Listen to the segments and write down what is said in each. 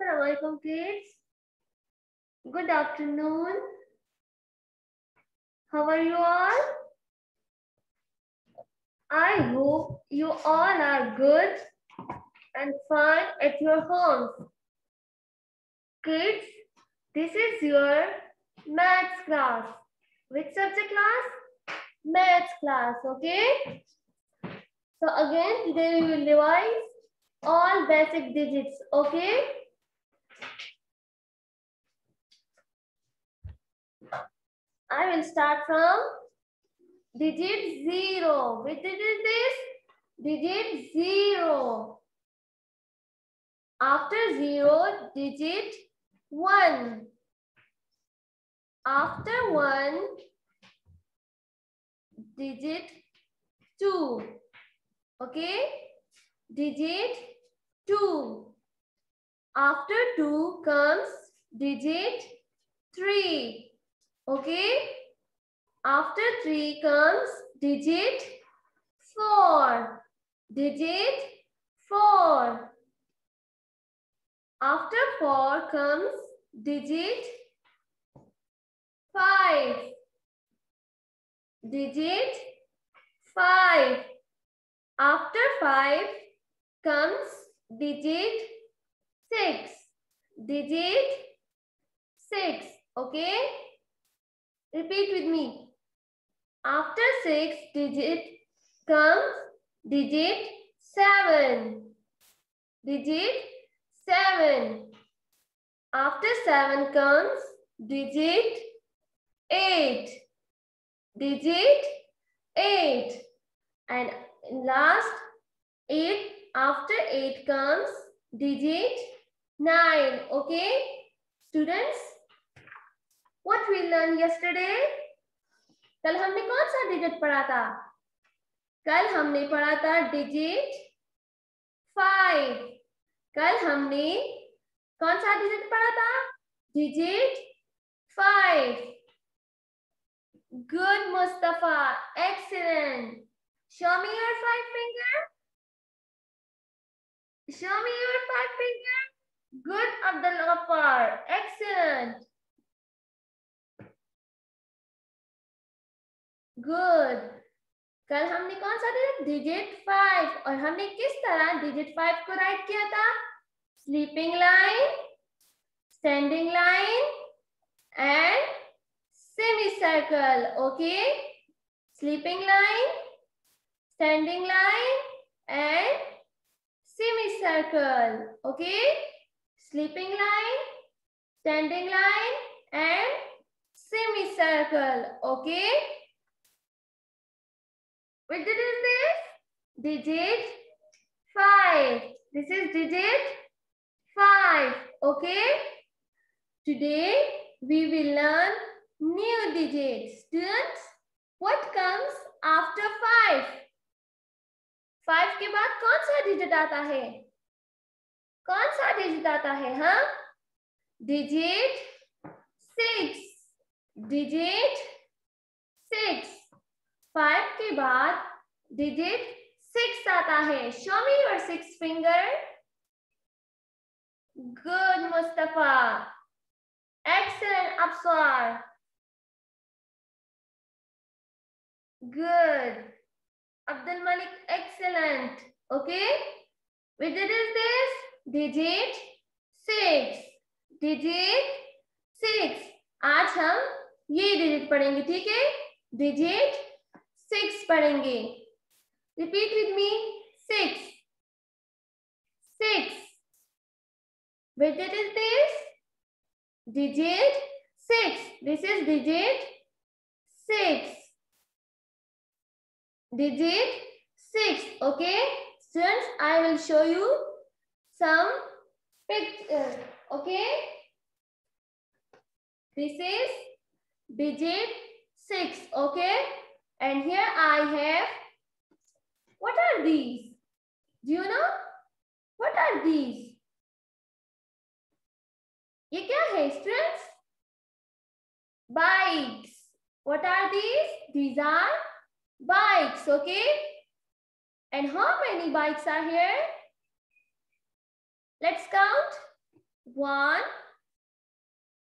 Assalamualaikum kids. Good afternoon. How are you all? I hope you all are good and fine at your homes. Kids, this is your maths class. Which subject class? Maths class, okay? So again, today we will revise all basic digits, okay? I will start from digit zero. Which digit is this? Digit zero. After zero, digit one. After one, digit two. Okay? Digit two. After two comes digit three. Okay? After three comes digit four. Digit four. After four comes digit five. Digit five. After five comes digit six. Digit six. Okay? Repeat with me. After six digit comes digit seven. Digit seven. After seven comes digit eight. Digit eight. And last eight. After eight comes digit nine. Okay, students. What we learned yesterday? कल हमने कौन सा digit पढ़ा था? कल हमने पढ़ा था डिजिट फाइव कल हमने कौन सा डिजिट पढ़ा था? Digit five good Mustafa excellent show me your five finger show me your five finger good Abdul Gaffar excellent good कल हमने कौन सा डिजिट डिजिट फाइव और हमने किस तरह डिजिट फाइव को राइट किया था? Sleeping line standing line and semi circle okay sleeping line standing line and semi circle okay sleeping line standing line and semi circle okay Which digit is this? Digit 5. This is digit 5. Okay? Today we will learn new digits. Students, what comes after 5? 5 के बाद कौन सा digit आता है कौन सा digit आता है हाँ? Digit six digit six five के बाद डिजिट सिक्स आता है. Show me your six finger good Mustafa excellent Afsar good Abdul Malik excellent okay digit is this. Digit six digit six आज हम ये डिजिट पढ़ेंगे, ठीक है? डिजिट सिक्स पढ़ेंगे। Repeat with me six six digit is this digit six this is digit six digit six okay students I will show you some pictures okay this is digit six okay and here I have, what are these? Do you know? What are these? ये क्या है students? Bikes. What are these? These are bikes, okay? And how many bikes are here? Let's count. One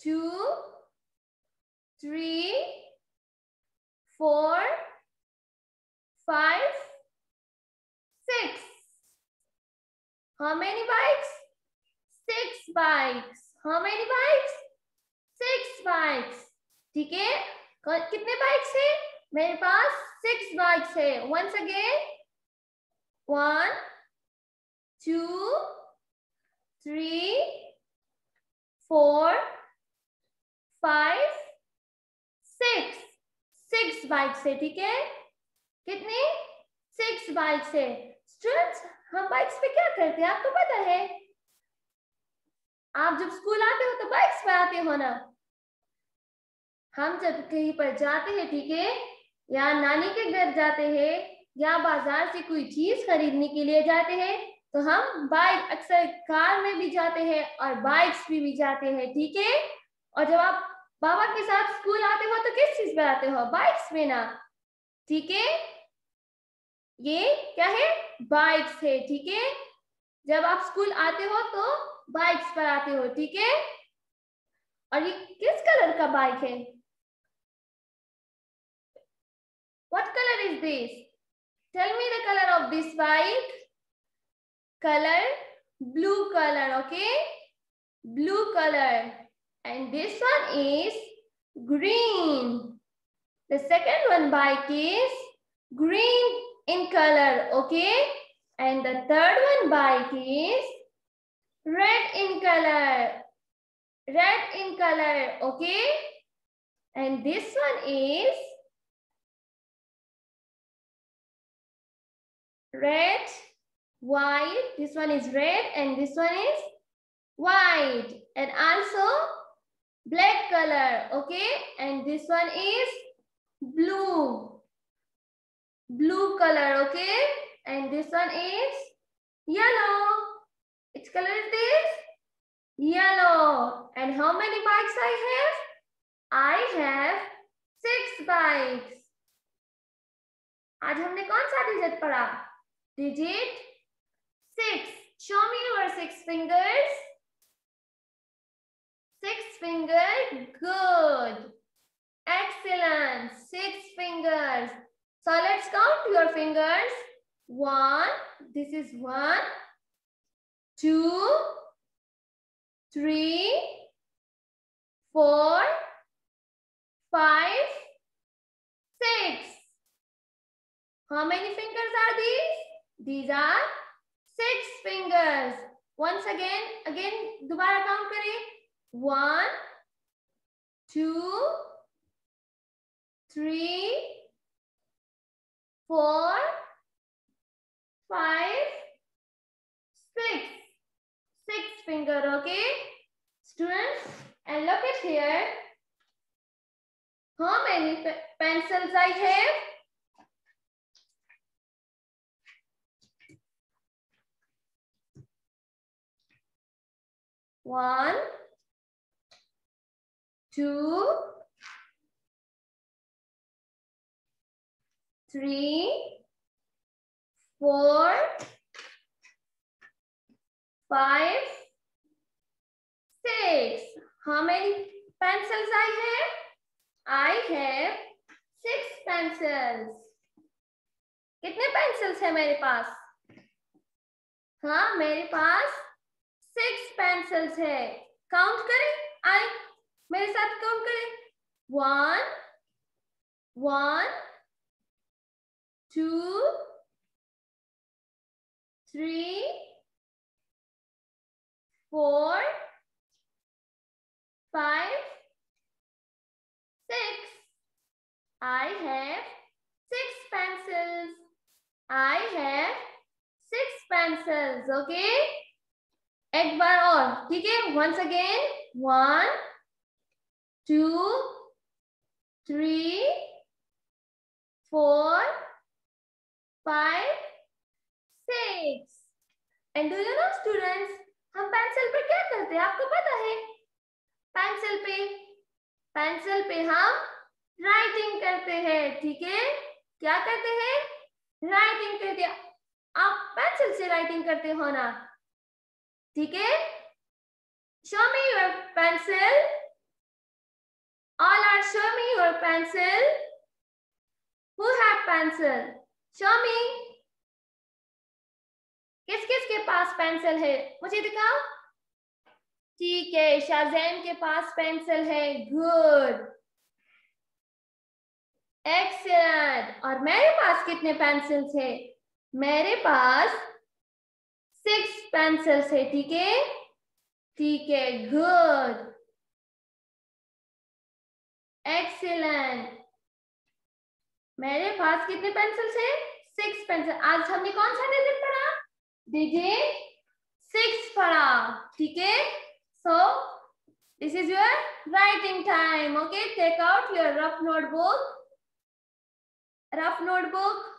two three four five six How many bikes? Six bikes. How many bikes? Six bikes. ठीक है कितने bikes है मेरे पास six bikes है once again one to three four five six six bikes है ठीक है? कितने? सिक्स बाइक्स है स्टूडेंट्स हम बाइक्स पे क्या करते हैं? आपको पता है? आप जब स्कूल आते हो तो बाइक्स पे आते हो ना? हम जब कहीं पर जाते हैं, ठीक है? या नानी के घर जाते हैं, या बाज़ार से कोई चीज़ खरीदने के लिए जाते हैं तो हम बाइक अक्सर कार में भी जाते हैं और बाइक्स भी, भी जाते हैं ठीक है? और जब आप बाबा के साथ स्कूल आते हो तो किस चीज़ पे आते हो? बाइक्स में ना ठीक है? ये क्या है? बाइक्स है ठीक है? जब आप स्कूल आते हो तो बाइक्स पर आते हो ठीक है? और ये किस कलर का बाइक है? What color is this? Tell me the color of this bike. Color blue color okay blue color and this one is green the second one bike is green in color, okay? And the third one bike is red in color. Red in color, okay? And this one is red, white. This one is red and this one is white. And also black color, okay? And this one is blue blue color, okay? And this one is yellow. Which color is this? Yellow. And how many bikes I have? I have six bikes. आज हमने कौन सा digit पढ़ा digit six. Show me your six fingers. Six fingers. good. Excellent, six fingers. So let's count your fingers. One, this is one, two, three, four, five, six. How many fingers are these? These are six fingers. Once again, again, दोबारा count करें. One, two, three, four, five, six. Six finger, okay? Students, and look at here. How many pencils I have? One, two, three, four, five, six. How many pencils I have? I have six pencils. कितने pencils है मेरे पास हाँ मेरे पास six pencils है। Count करें, आए, मेरे साथ काउंट करें। One one two three four five six I have six pencils I have six pencils okay एक बार और ठीक है? Once again one two three four five six. And do you know students, हम पेंसिल पे क्या करते हैं? आपको पता है? पेंसिल पे पेंसिल पे हम राइटिंग करते हैं ठीक है? क्या करते हैं? राइटिंग करते आप पेंसिल से राइटिंग करते हो ना? ठीक है? Show me your pencil. All are show me your pencil. Who have pencil? Show me. किस किस के पास पेंसिल है? मुझे दिखाओ। ठीक है शाजैन के पास पेंसिल है। गुड एक्सेलेंट और मेरे पास कितने पेंसिल्स है? मेरे पास सिक्स पेंसिल्स है, ठीक है? ठीक है गुड एक्सीलेंट मेरे पास कितने पेंसिल्स है? सिक्स पेंसिल आज हमने कौन सा डिजिट पढ़ा? डिजिट सिक्स पढ़ा, ठीक है? So this is your writing time okay take out your rough notebook rough notebook.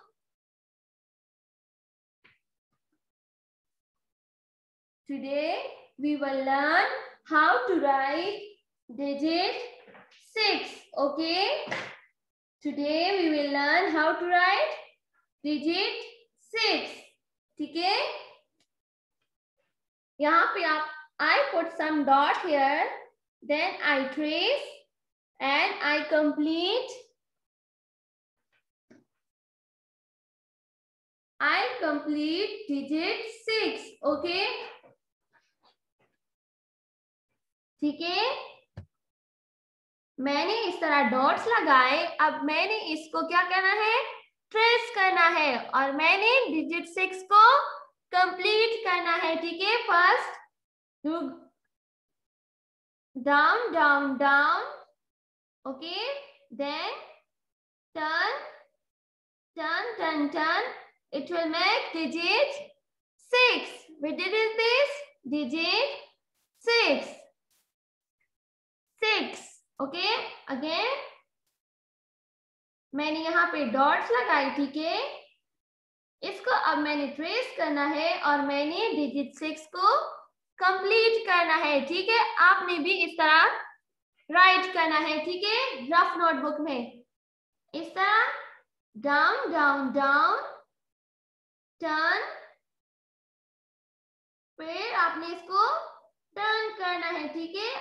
Today we will learn how to write digit 6. Okay. Today we will learn how to write digit 6. ठीक है यहाँ पे आप I put some dot here then I trace and I complete I complete digit six. Okay. ठीक है मैंने इस तरह डॉट्स लगाए, अब मैंने इसको क्या करना है ट्रेस करना है और मैंने डिजिट सिक्स को कंप्लीट करना है, ठीक है first down down down okay then turn turn turn turn 6. Which digit is this? Digit 6. 6. Okay. Again. मैंने यहाँ पे डॉट्स लगाई, ठीक है इसको अब मैंने ट्रेस करना है और मैंने डिजिट सिक्स को कंप्लीट करना है, ठीक है आपने भी इस तरह राइट करना है, ठीक है रफ नोटबुक में इस तरह डाउन डाउन डाउन टर्न फिर आपने इसको टर्न करना है, ठीक है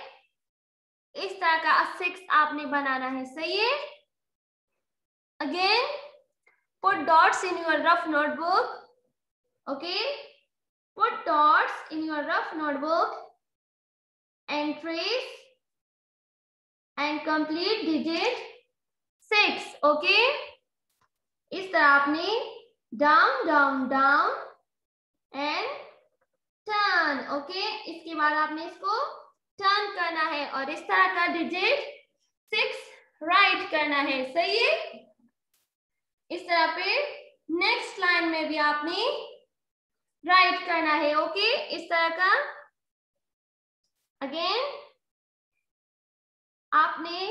इस तरह का सिक्स आपने बनाना है, सही है? Again put dots in your rough notebook okay put dots in your rough notebook and trace and complete digit six okay इस तरह आपने down down down and turn okay इसके बाद आपने इसको टर्न करना है और इस तरह का डिजिट सिक्स राइट करना है। सही है? इस तरह पे नेक्स्ट लाइन में भी आपने राइट करना है ओके इस तरह का अगेन आपने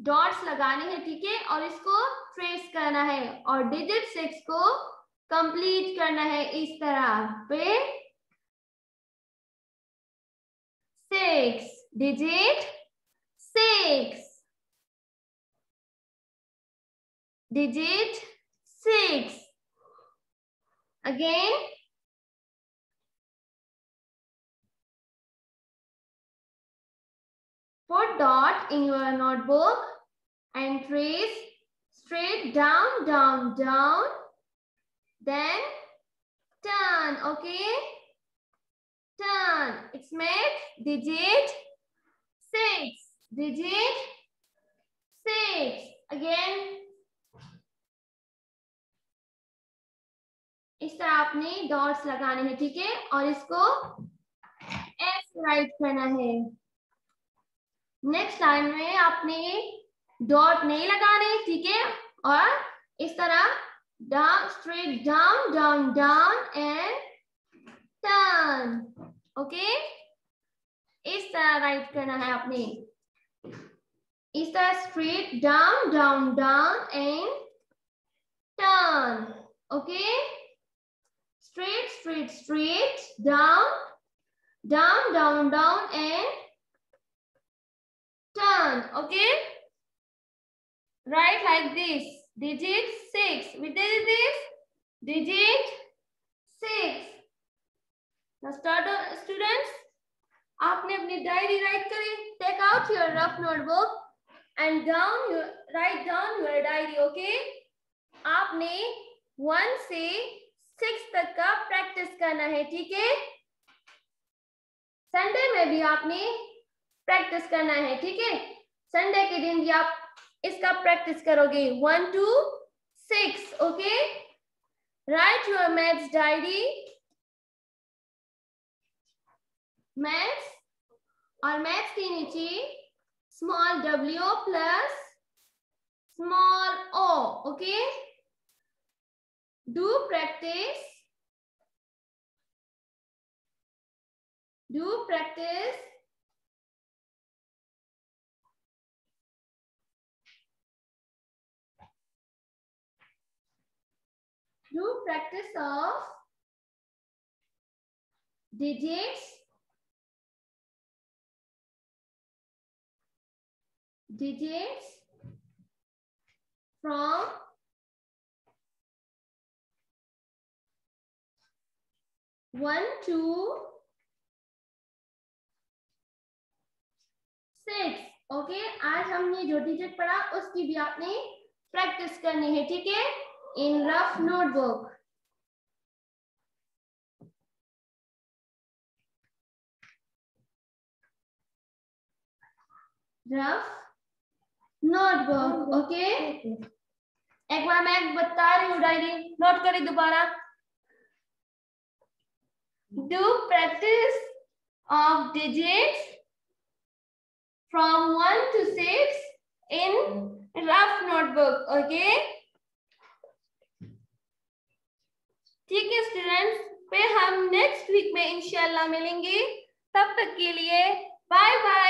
डॉट्स लगाने हैं, ठीक है? और इसको ट्रेस करना है और डिजिट सिक्स को कंप्लीट करना है इस तरह पे। six. Digit six. Digit six. Again. Put dot in your notebook and trace straight down, down, down. Then turn, okay? Turn, it's made digit six, digit six, again. इस तरह आपने dots लगाने हैं ठीक है? और इसको एस राइट करना है। नेक्स्ट लाइन में आपने डॉट नहीं लगाने ठीक है? और इस तरह down straight down down down okay इस तरह राइट करना है आपने इस तरह straight down down down and turn okay straight straight straight down down down down and turn okay right like this digit 6 we did this digit 6 now Start students, आपने आपने अपनी डायरी राइट करी take out your rough notebook and down write down your diary okay आपने one से six तक का practice करना है, ठीक है? संडे में भी आपने प्रैक्टिस करना है, ठीक है? संडे के दिन भी आप इसका प्रैक्टिस करोगे one two six okay write your maths diary maths, और मैथ्स के नीचे small W plus small O, okay? Do practice do practice do practice of digits digits from one to six okay आज हमने जो digit पढ़ा, उसकी भी आपने प्रैक्टिस करनी है, ठीक है? In rough notebook rough notebook okay एक बार मैं बता रही हूँ डायरी। नोट करी दोबारा। Do practice of digits from 1 to 6 in rough notebook. Okay? ठीक है स्टूडेंट्स फिर हम नेक्स्ट वीक में इंशाल्लाह मिलेंगे। तब तक के लिए बाय बाय